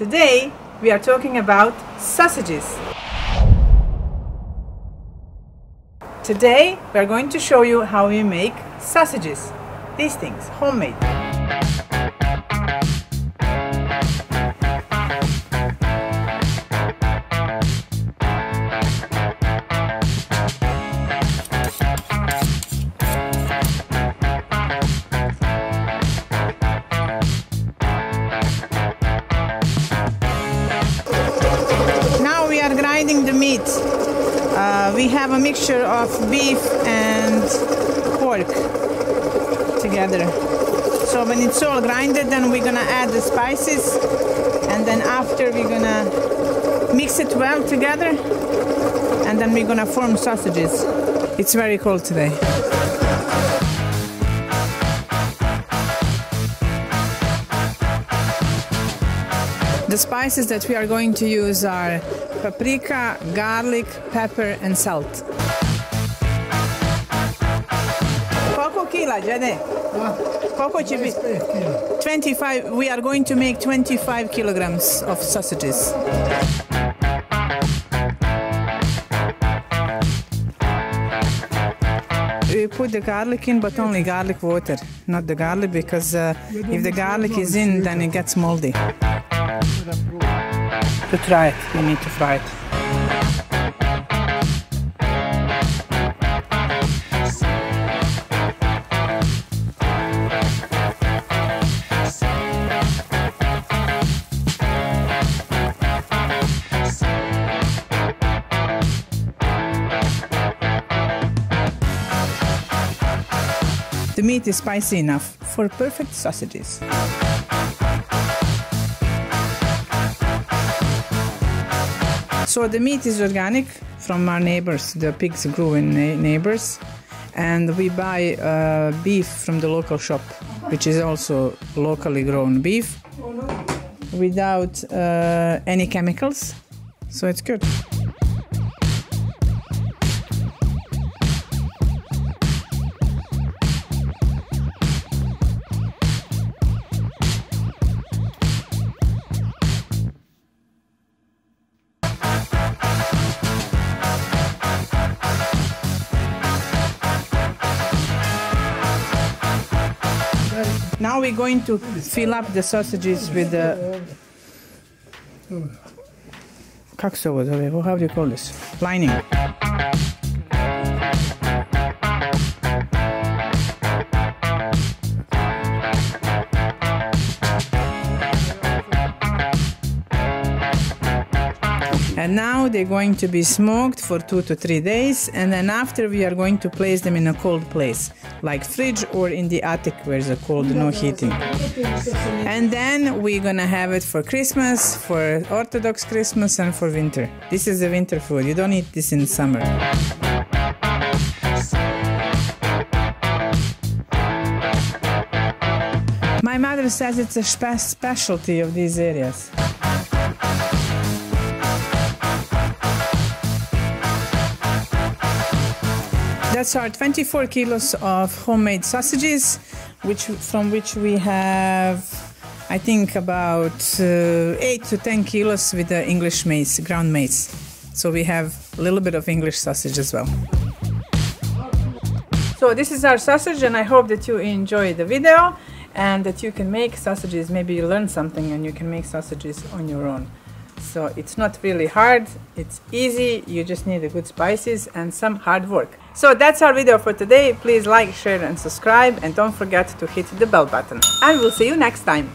Today we are talking about sausages. Today we are going to show you how we make sausages. These things, homemade. The meat. Uh, we have a mixture of beef and pork together. So when it's all grinded, then we're gonna add the spices, and then after we're gonna mix it well together, and then we're gonna form sausages. It's very cold today. The spices that we are going to use are paprika, garlic, pepper, and salt. Koliko kila, Đede? Koliko će biti? 25. We are going to make 25 kilograms of sausages. We put the garlic in, but only garlic water, not the garlic, because uh, if the garlic is in, then it gets moldy. To try it, you need to fry it. The meat is spicy enough for perfect sausages. So the meat is organic from our neighbors. The pigs grew in neighbors, and we buy uh, beef from the local shop, which is also locally grown beef, without uh, any chemicals. So it's good. Now we're going to fill up the sausages with uh, the. Kako se? How do you call this? Lining. And now they're going to be smoked for two to three days, and then after we are going to place them in a cold place, like fridge or in the attic where a cold, no heating. And then we're gonna have it for Christmas, for Orthodox Christmas, and for winter. This is the winter food. You don't eat this in summer. My mother says it's a spe- specialty of these areas. That's our 24 kilos of homemade sausages, which from which we have, I think, about uh, 8 to 10 kilos with the English maize, ground maize. So we have a little bit of English sausage as well. So this is our sausage, and I hope that you enjoy the video and that you can make sausages. Maybe you learn something and you can make sausages on your own. So it's not really hard, it's easy, you just need good spices and some hard work. So that's our video for today. Please like, share and subscribe and don't forget to hit the bell button. And we'll see you next time.